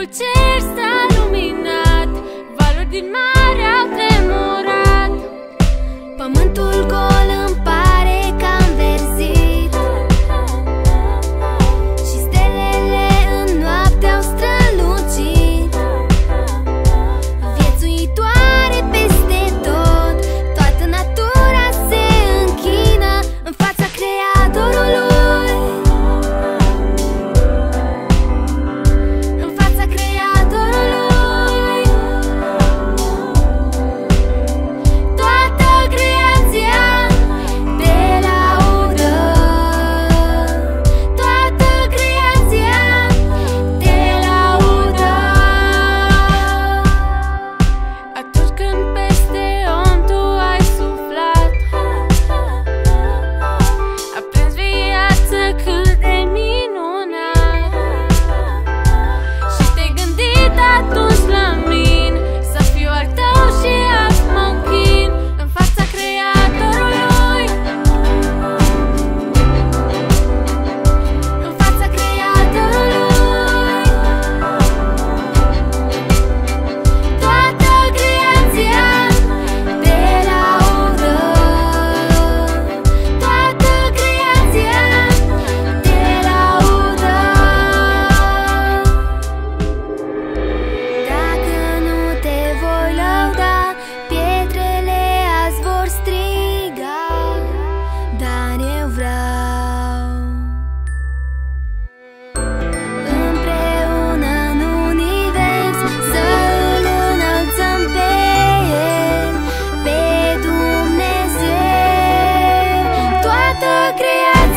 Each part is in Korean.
꼴찌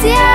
yeah